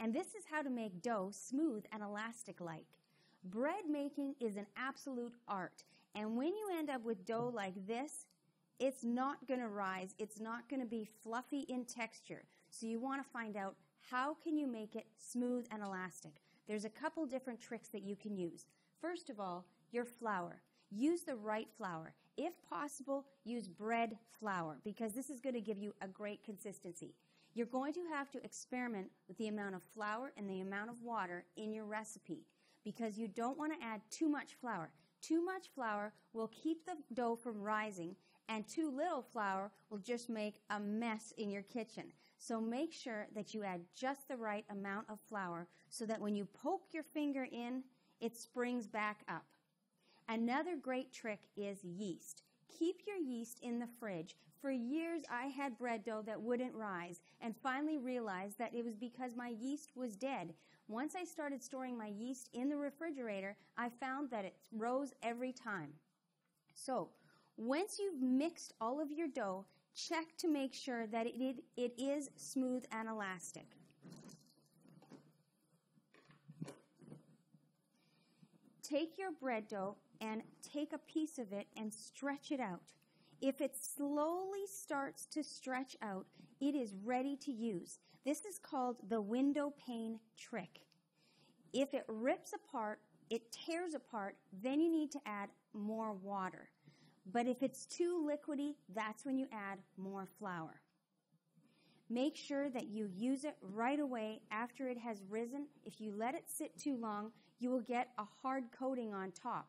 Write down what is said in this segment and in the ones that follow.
And this is how to make dough smooth and elastic like. Bread making is an absolute art. And when you end up with dough like this, it's not going to rise. It's not going to be fluffy in texture. So you want to find out how can you make it smooth and elastic. There's a couple different tricks that you can use. First of all, your flour. Use the right flour. If possible, use bread flour because this is going to give you a great consistency. You're going to have to experiment with the amount of flour and the amount of water in your recipe because you don't want to add too much flour. Too much flour will keep the dough from rising and too little flour will just make a mess in your kitchen. So make sure that you add just the right amount of flour so that when you poke your finger in, it springs back up. Another great trick is yeast. Keep your yeast in the fridge. For years, I had bread dough that wouldn't rise and finally realized that it was because my yeast was dead. Once I started storing my yeast in the refrigerator, I found that it rose every time. So, once you've mixed all of your dough, check to make sure that it, it is smooth and elastic. Take your bread dough and take a piece of it and stretch it out. If it slowly starts to stretch out, it is ready to use. This is called the window pane trick. If it rips apart, it tears apart, then you need to add more water. But if it's too liquidy, that's when you add more flour. Make sure that you use it right away after it has risen. If you let it sit too long, you will get a hard coating on top.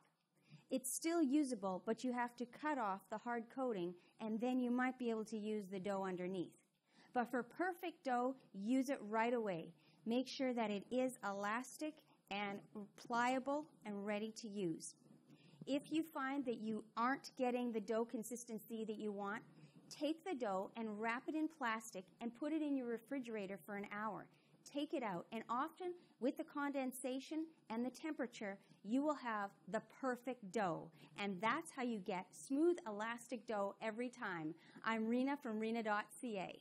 It's still usable, but you have to cut off the hard coating and then you might be able to use the dough underneath. But for perfect dough, use it right away. Make sure that it is elastic and pliable and ready to use. If you find that you aren't getting the dough consistency that you want, take the dough and wrap it in plastic and put it in your refrigerator for an hour. Take it out, and often with the condensation and the temperature, you will have the perfect dough. And that's how you get smooth, elastic dough every time. I'm Reena from Reena.ca.